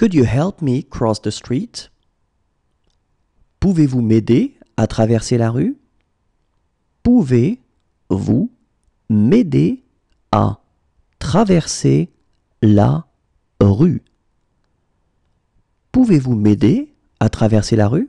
Could you help me cross the street? Pouvez-vous m'aider à traverser la rue? Pouvez-vous m'aider à traverser la rue? Pouvez-vous m'aider à traverser la rue?